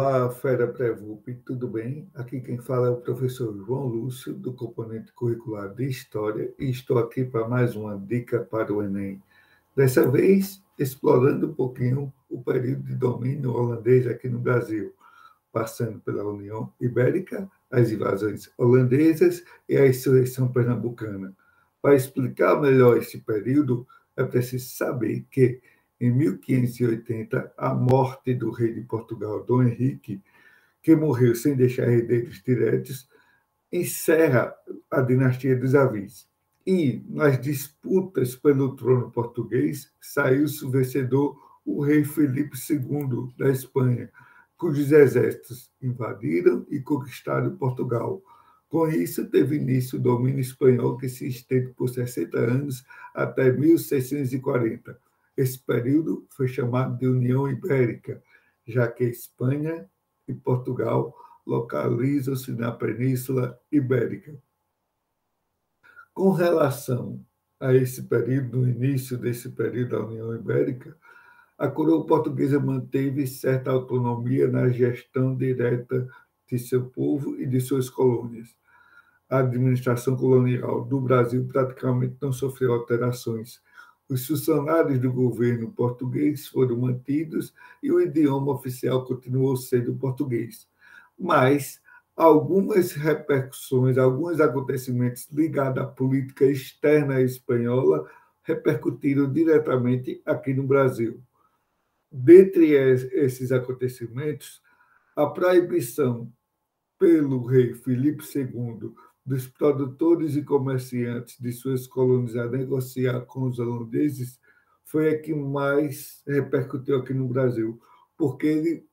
Olá, Fera Prevup, tudo bem? Aqui quem fala é o professor João Lúcio, do componente curricular de História, e estou aqui para mais uma dica para o Enem. Dessa vez, explorando um pouquinho o período de domínio holandês aqui no Brasil, passando pela União Ibérica, as invasões holandesas e a insurreição pernambucana. Para explicar melhor esse período, é preciso saber que em 1580, a morte do rei de Portugal, Dom Henrique, que morreu sem deixar herdeiros diretos, encerra a dinastia dos Avis. E, nas disputas pelo trono português, saiu-se o vencedor o rei Felipe II da Espanha, cujos exércitos invadiram e conquistaram Portugal. Com isso, teve início o domínio espanhol que se estende por 60 anos até 1640 esse período foi chamado de União Ibérica, já que Espanha e Portugal localizam-se na Península Ibérica. Com relação a esse período, no início desse período da União Ibérica, a coroa portuguesa manteve certa autonomia na gestão direta de seu povo e de suas colônias. A administração colonial do Brasil praticamente não sofreu alterações, os funcionários do governo português foram mantidos e o idioma oficial continuou sendo português. Mas algumas repercussões, alguns acontecimentos ligados à política externa espanhola repercutiram diretamente aqui no Brasil. Dentre esses acontecimentos, a proibição pelo rei Filipe II dos produtores e comerciantes de suas colônias a negociar com os holandeses foi a que mais repercutiu aqui no Brasil, porque ele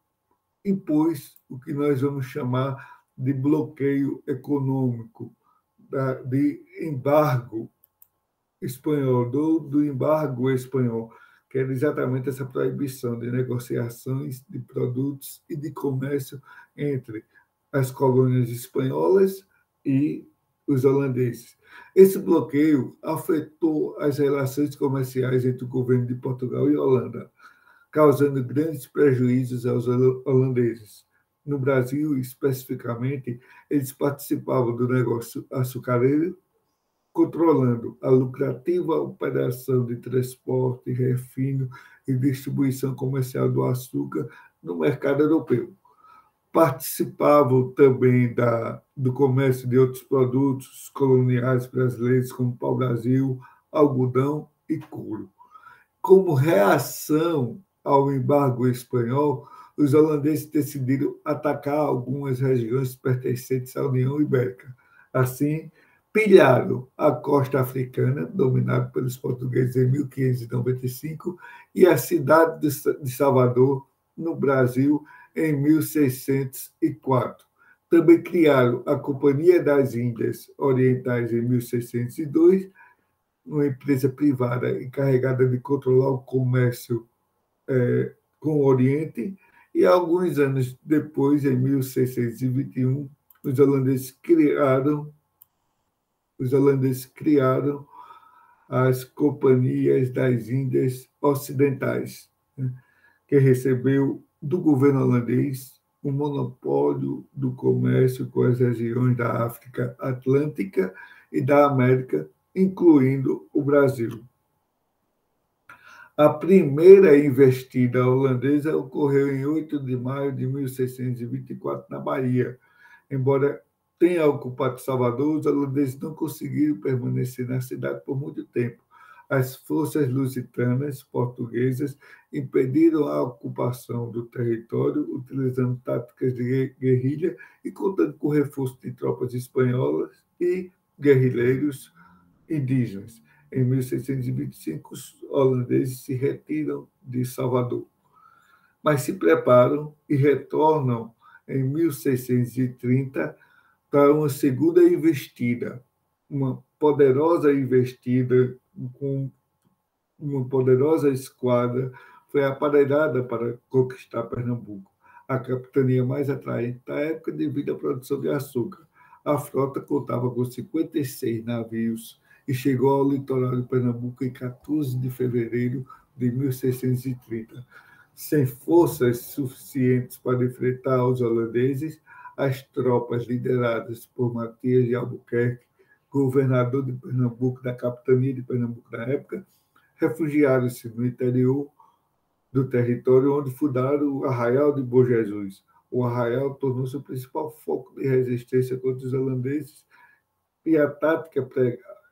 impôs o que nós vamos chamar de bloqueio econômico, de embargo espanhol, do, do embargo espanhol, que era exatamente essa proibição de negociações de produtos e de comércio entre as colônias espanholas e os holandeses. Esse bloqueio afetou as relações comerciais entre o governo de Portugal e Holanda, causando grandes prejuízos aos holandeses. No Brasil, especificamente, eles participavam do negócio açucareiro, controlando a lucrativa operação de transporte, refino e distribuição comercial do açúcar no mercado europeu participavam também da, do comércio de outros produtos coloniais brasileiros, como pau-brasil, algodão e couro. Como reação ao embargo espanhol, os holandeses decidiram atacar algumas regiões pertencentes à União Ibérica. Assim, pilharam a costa africana, dominada pelos portugueses em 1595, e a cidade de Salvador, no Brasil, em 1604. Também criaram a Companhia das Índias Orientais em 1602, uma empresa privada encarregada de controlar o comércio é, com o Oriente, e alguns anos depois, em 1621, os holandeses criaram os holandeses criaram as companhias das Índias Ocidentais, né, que recebeu do governo holandês o monopólio do comércio com as regiões da África Atlântica e da América, incluindo o Brasil. A primeira investida holandesa ocorreu em 8 de maio de 1624 na Bahia. Embora tenha ocupado Salvador, os holandeses não conseguiram permanecer na cidade por muito tempo as forças lusitanas portuguesas impediram a ocupação do território, utilizando táticas de guerrilha e contando com o reforço de tropas espanholas e guerrilheiros indígenas. Em 1625, os holandeses se retiram de Salvador, mas se preparam e retornam em 1630 para uma segunda investida, uma poderosa investida com uma poderosa esquadra, foi aparelhada para conquistar Pernambuco, a capitania mais atraente da época devido à produção de açúcar. A frota contava com 56 navios e chegou ao litoral de Pernambuco em 14 de fevereiro de 1630. sem forças suficientes para enfrentar os holandeses, as tropas lideradas por Matias de Albuquerque, governador de Pernambuco, da capitania de Pernambuco na época, refugiaram-se no interior do território onde fundaram o Arraial de Bom Jesus. O Arraial tornou-se o principal foco de resistência contra os holandeses e a tática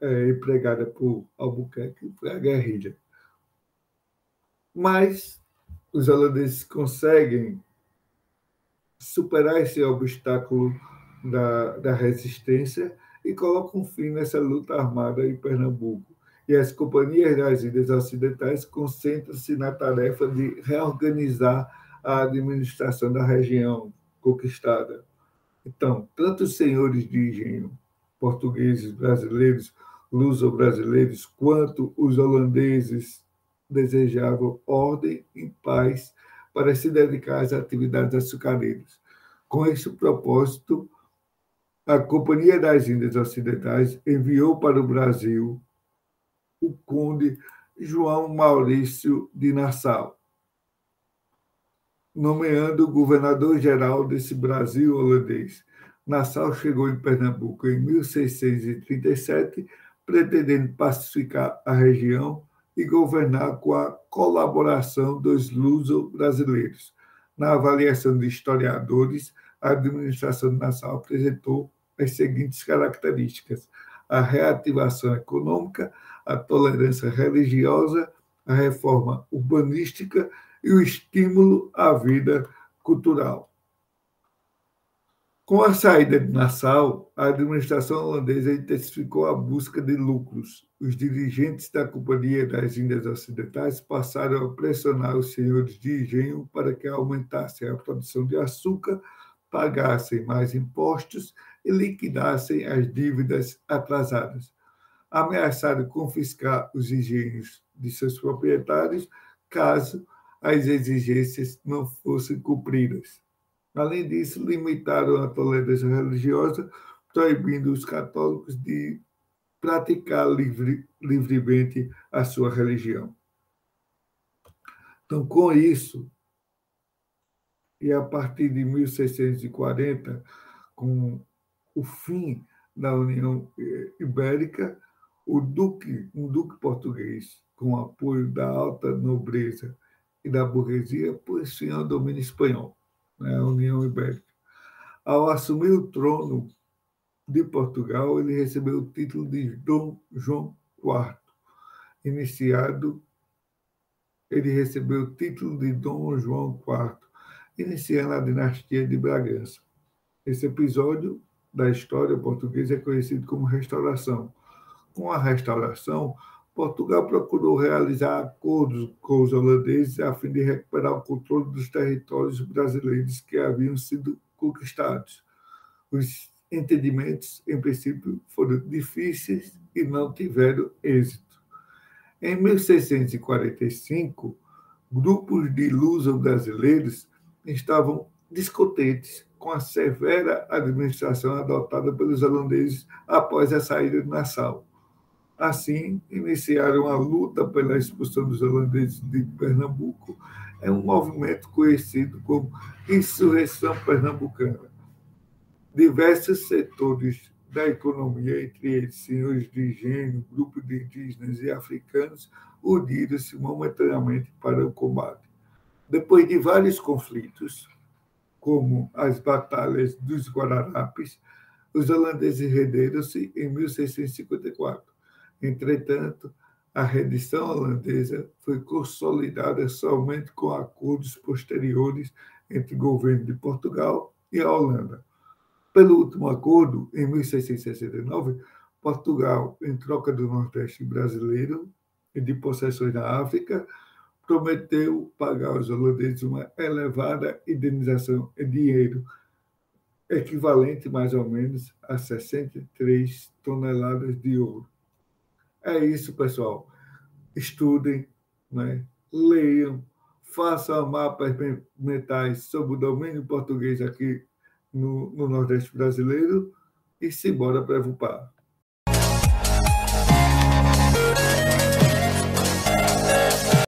é, empregada por Albuquerque foi a guerrilha. Mas os holandeses conseguem superar esse obstáculo da, da resistência e colocam um fim nessa luta armada em Pernambuco. E as companhias das Ilhas Ocidentais concentram-se na tarefa de reorganizar a administração da região conquistada. Então, tanto os senhores de engenho portugueses, brasileiros, luso-brasileiros, quanto os holandeses desejavam ordem e paz para se dedicar às atividades açucareiras. Com esse propósito, a Companhia das Índias Ocidentais enviou para o Brasil o conde João Maurício de Nassau, nomeando governador-geral desse Brasil holandês. Nassau chegou em Pernambuco em 1637, pretendendo pacificar a região e governar com a colaboração dos luso-brasileiros. Na avaliação de historiadores, a administração Nassau apresentou as seguintes características: a reativação econômica, a tolerância religiosa, a reforma urbanística e o estímulo à vida cultural. Com a saída de Nassau, a administração holandesa intensificou a busca de lucros. Os dirigentes da Companhia das Índias Ocidentais passaram a pressionar os senhores de engenho para que aumentassem a produção de açúcar, pagassem mais impostos e liquidassem as dívidas atrasadas. Ameaçaram confiscar os engenhos de seus proprietários caso as exigências não fossem cumpridas. Além disso, limitaram a tolerância religiosa, proibindo os católicos de praticar livre, livremente a sua religião. Então, com isso, e a partir de 1640, com o fim da União Ibérica, o duque, um duque português, com apoio da alta nobreza e da burguesia, fim ao domínio espanhol né, a União Ibérica. Ao assumir o trono de Portugal, ele recebeu o título de Dom João IV. Iniciado, ele recebeu o título de Dom João IV, iniciando a dinastia de Bragança. Esse episódio da história portuguesa é conhecido como Restauração. Com a Restauração, Portugal procurou realizar acordos com os holandeses a fim de recuperar o controle dos territórios brasileiros que haviam sido conquistados. Os entendimentos, em princípio, foram difíceis e não tiveram êxito. Em 1645, grupos de luso-brasileiros estavam descontentes com a severa administração adotada pelos holandeses após a saída de Nassau Assim, iniciaram a luta pela expulsão dos holandeses de Pernambuco. É um movimento conhecido como Insurreição Pernambucana. Diversos setores da economia, entre eles senhores de engenho, grupos de indígenas e africanos, uniram-se momentaneamente para o combate. Depois de vários conflitos, como as batalhas dos Guararapes, os holandeses renderam-se em 1654 Entretanto, a rendição holandesa foi consolidada somente com acordos posteriores entre o governo de Portugal e a Holanda. Pelo último acordo, em 1669, Portugal, em troca do Nordeste brasileiro e de possessões na África, prometeu pagar aos holandeses uma elevada indenização em dinheiro, equivalente mais ou menos a 63 toneladas de ouro. É isso, pessoal. Estudem, né? leiam, façam mapas mentais sobre o domínio português aqui no, no Nordeste brasileiro e se embora para Evupar.